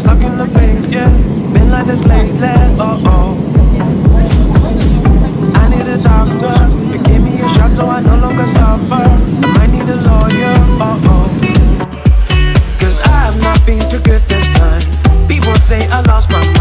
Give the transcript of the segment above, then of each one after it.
stuck in the maze, yeah. Been like this lately, oh oh. I need a doctor to give me a shot so I no longer suffer. I might need a lawyer, oh oh. Cause I've not been too good this time. People say I lost my mind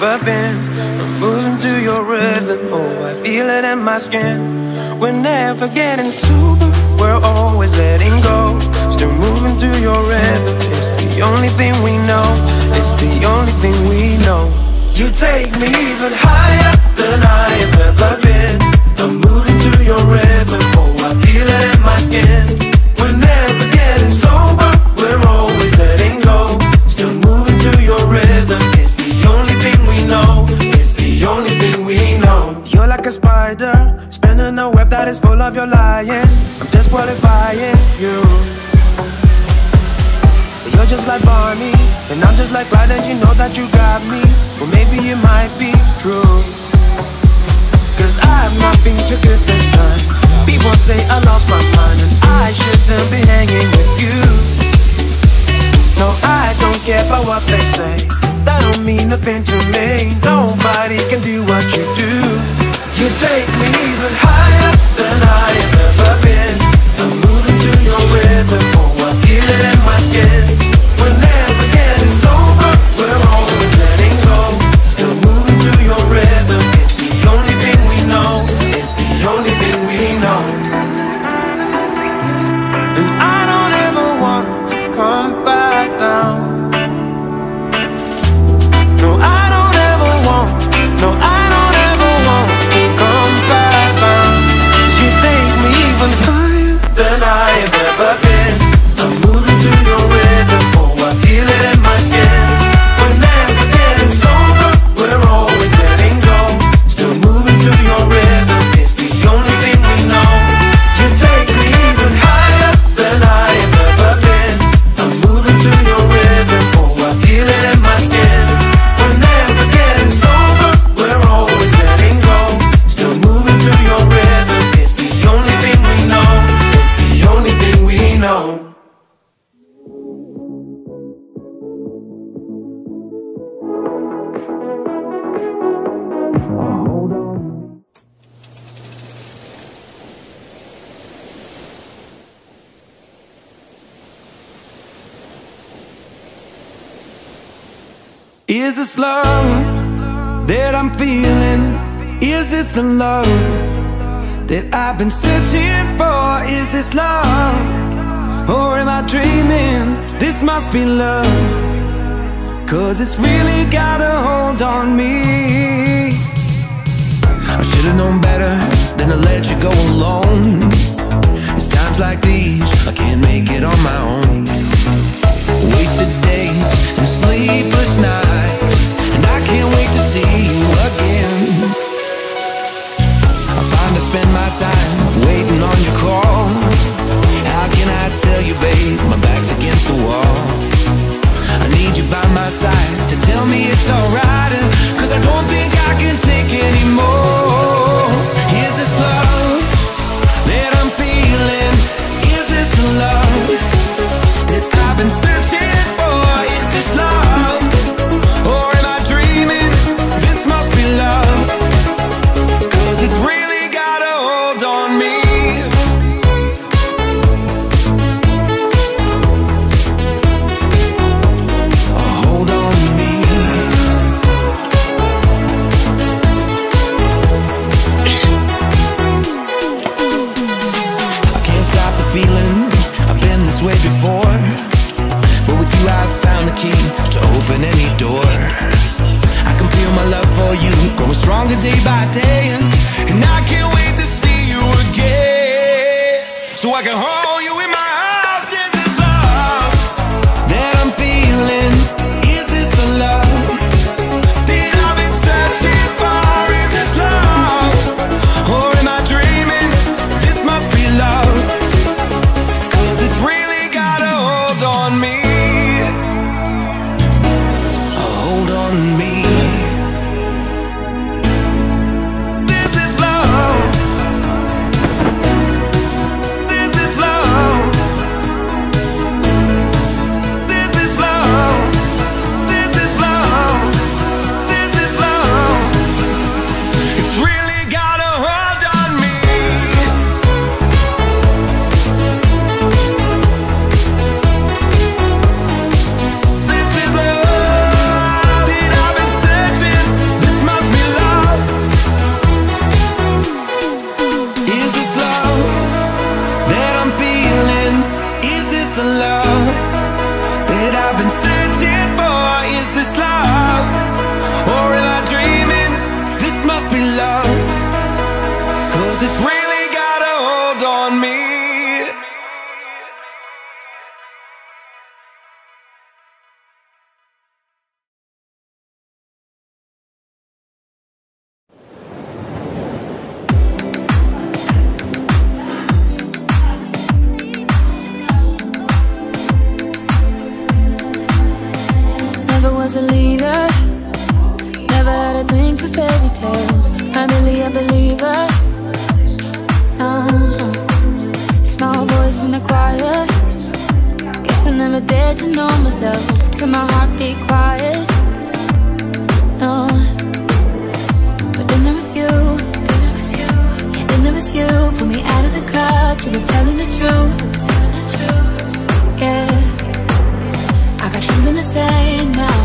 ever been. I'm moving to your rhythm. Oh, I feel it in my skin. We're never getting sober. We're always a spider, spinning a web that is full of your lying. I'm disqualifying you. You're just like Bonnie, and I'm just like Clyde, and you know that you got me. Well, maybe it might be true. Cause I've not been too good this time. People say I lost my mind, and I shouldn't be hanging with you. No, I don't care about what they say. That don't mean nothing to me. Nobody can do what you do. You take me even higher than I have ever been. Your in my skin. Is this love that I'm feeling? Is this the love that I've been searching for? Is this love? Or am I dreaming? This must be love. Cause it's really got a hold on me. I should've known better than to let you go alone. It's times like these, I can't make it on my own. Wasted days and sleepless nights see you again for fairy tales. I'm really a believer. Uh -huh. Small voice in the choir. Guess I never dared to know myself. Can my heart be quiet? No. But then there was you. Then there was you. Yeah, then there was you. Pull me out of the crowd. You were telling the truth. Telling the truth. Yeah. I got something to say now.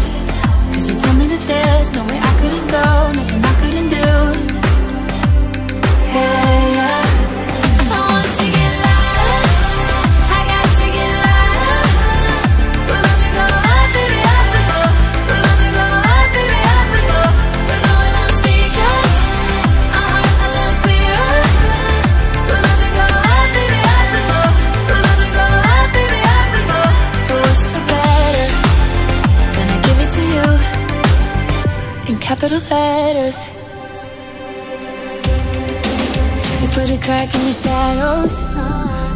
Cause you told me that there's no way couldn't go, capital letters You put a crack in the shadows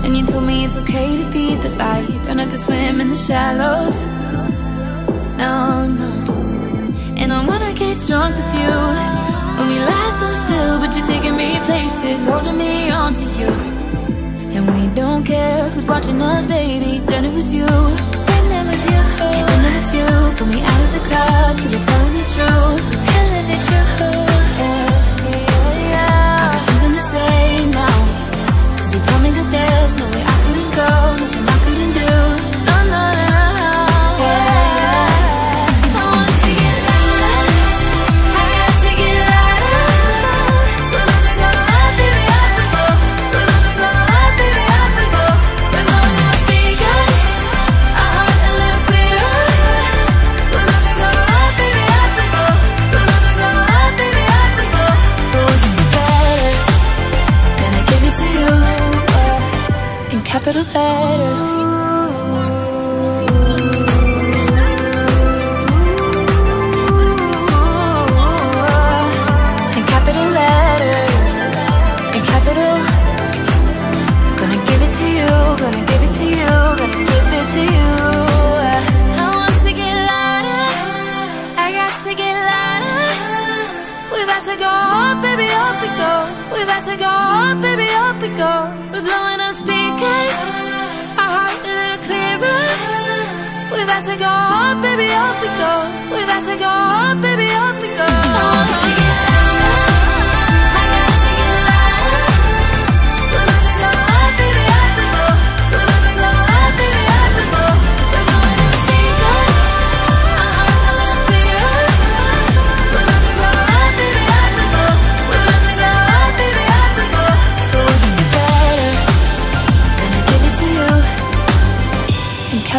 And you told me it's okay to be the light. Don't have to swim in the shallows. No, no. And I wanna get drunk with you. When we lie so still But you're taking me places Holding me onto you. And we don't care who's watching us, baby Then it was you. about to go up, baby, off we go. We about to go up, baby, off we go.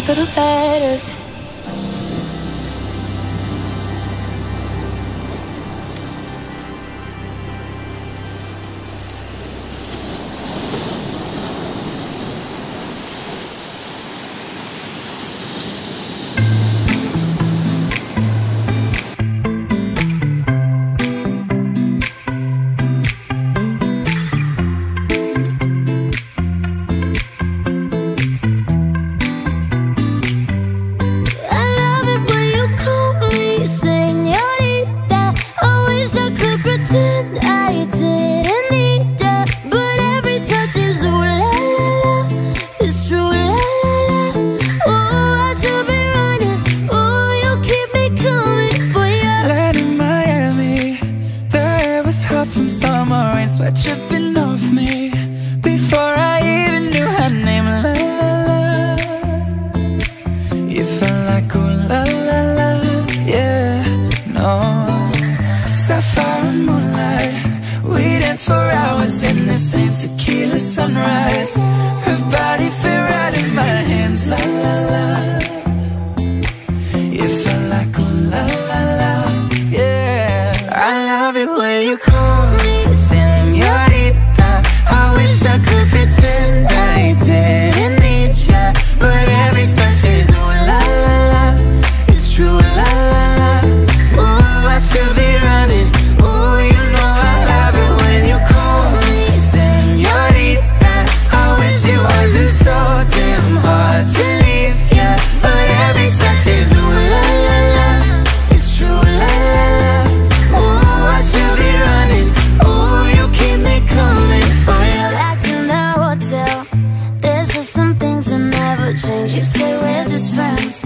capital letters. in the sand, tequila sunrise. change. You say we're just friends.